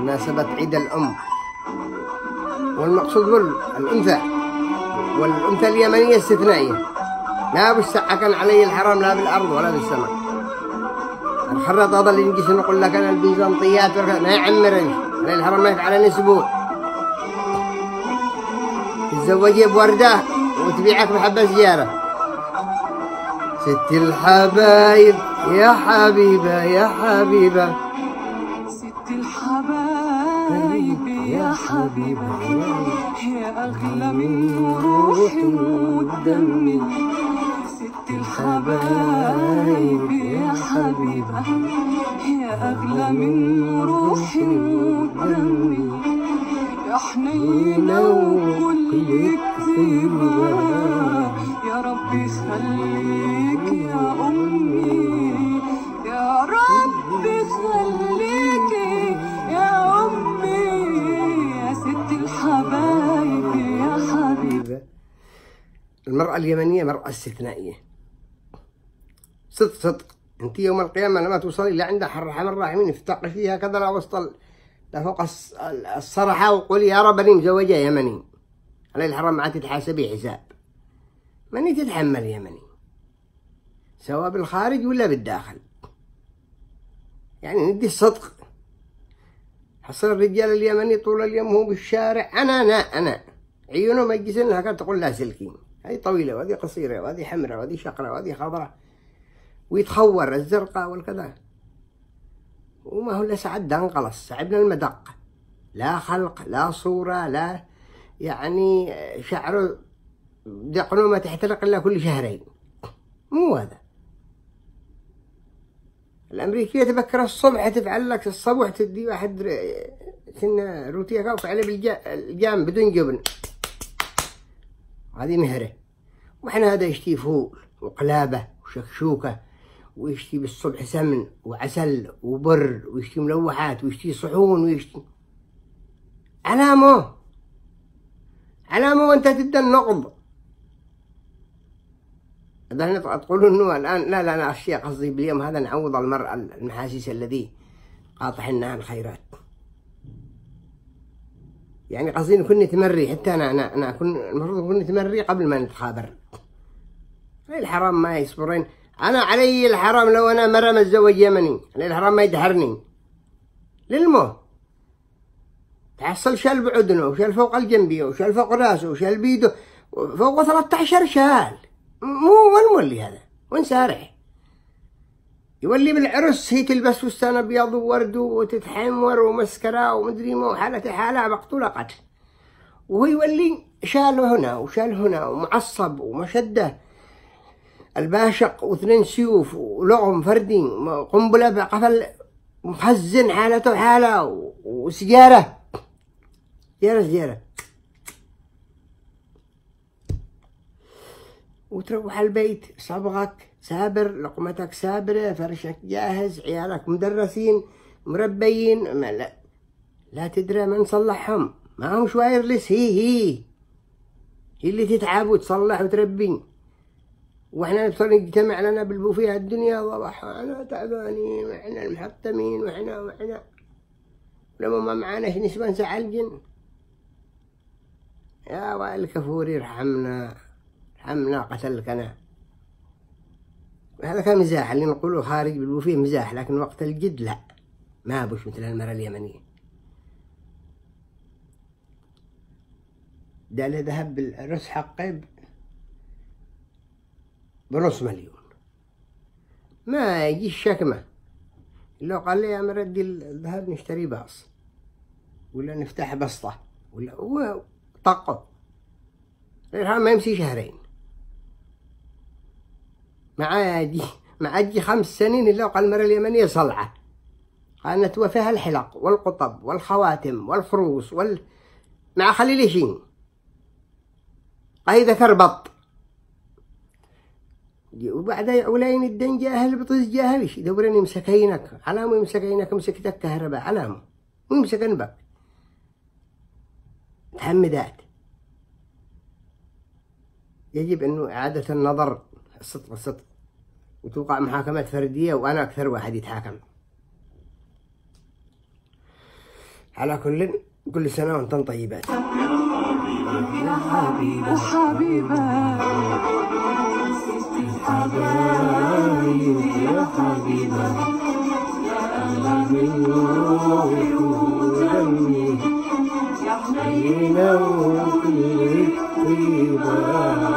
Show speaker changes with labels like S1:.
S1: مناسبة عيد الأم. والمقصود هو الأنثى. والأنثى اليمنية استثنائية. لا بالسعة علي الحرام لا بالأرض ولا بالسماء. الخرط هذا اللي نجي نقول لك أنا البيزنطيات ما يعمرني. علي الحرام ما يفعلني أسبوع تتزوجي بوردة وتبيعك بحبة زيارة. ست الحبايب يا حبيبة يا حبيبة.
S2: يا حبيبة يا أغلى من روحي ودمي ست الحبايب يا حبيبة يا أغلى من روحي ودمي يا حنينة وكلك طيبة يا ربي خليك يا أمي.
S1: المرأة اليمنية مرأة استثنائية. صدق صدق. أنت يوم القيامة لما توصلي إلى عند الرحمن الراحمين افتقي فيها كذا لا وسط لفوق الص- الصرحة وقولي يا رب أني مزوجة يمني. علي الحرام ما تتحاسبي حساب. ماني تتحمل يمني؟ سواء بالخارج ولا بالداخل. يعني ندي الصدق حصل الرجال اليمني طول اليوم هو بالشارع. أنا أنا أنا. عيونه يجيسن لها كانت تقول لها سلكين. هذه طويلة وهذه قصيرة وهذه حمراء وهذه شقراء وهذه خضراء. ويتخور الزرقاء والكذا. وما هو إلا سعد انقلص سعبنا المدق لا خلق لا صورة لا يعني شعره دقنه ما تحترق إلا كل شهرين. مو هذا. الأمريكية تفكر الصبح تفعل لك الصبح تدي واحد سنة روتية كاوك عليه بالجام بدون جبن. هذه مهرة. وإحنا هذا يشتي فول وقلابة وشكشوكة ويشتي بالصبح سمن وعسل وبر ويشتي ملوحات ويشتي صحون ويشتي علامة. علامة وأنت تبدأ النقض. هذا تقولون إنه الان لا لا لا أشياء قصدي باليوم هذا نعوض المرأة المحاسيس الذي قاطع الخيرات. يعني قصدي نكون نتمري حتى أنا أنا أنا اكون المفروض نكون نتمري قبل ما نتخابر. الحرام ما يصبرين. أنا علي الحرام لو أنا مرة متزوج يمني علي الحرام ما يدحرني للمو تحصل شال بعدنه وشال فوق الجنبية وشال فوق رأسه وشال بيده فوق 13 شال. مو وين مولي هذا وين سارح؟ يولي بالعرس هي تلبس فستان أبيض وورد وتتحمر ومسكرة ومدري ما وحالة حالة مقتولة قتل. وهو يولي شال هنا وشال هنا ومعصب ومشدة. الباشق واثنين سيوف ولغم فردي قنبلة بقفل مخزن حالته حالة و- وسجارة سجارة وتروح البيت صبغك سابر لقمتك سابرة فرشك جاهز عيالك مدرسين مربيين ما لا لا تدري من صلحهم. ما هم وايرلس هي هي. هي اللي تتعب وتصلح وتربي. وإحنا نبصر نجتمع لنا بالبوفيه الدنيا وضحانا تعبانين وإحنا المحطمين وإحنا وإحنا. لما ما معانا نسبة نسعلجن يا وائل كفوري ارحمنا ارحمنا قتلك أنا؟ هذا كان مزاح اللي نقوله خارج بالبوفيه مزاح لكن وقت الجد لا. ما بوش مثل المرأة اليمنية. ده اللي ذهب بالرس حقه بنص مليون. ما يجي الشكمة لو قال لي يا مردي الذهب نشتري باص ولا نفتح بسطة ولا طقه ما يمشي شهرين. مع يجي مع يجي خمس سنين إلا وقال المرأة اليمنية صلعة. كانت وفيها الحلق والقطب والخواتم والخروص وال مع خليل شين. قايدة كربط وبعدها يعولين الدن جاهل بطز جاهلش يدورين يمسكينك. علامة يمسكينك مسكتك كهرباء. علامة. ويمسكن بك. تحمدات يجب انه إعادة النظر الصدق الصدق وتوقع محاكمات فردية وأنا أكثر واحد يتحاكم على كل كل سنة وأنتم طيبات يا حبيبة يا أغلى من روحي ودمي
S2: يا حنين
S1: حنينة وكل طيبة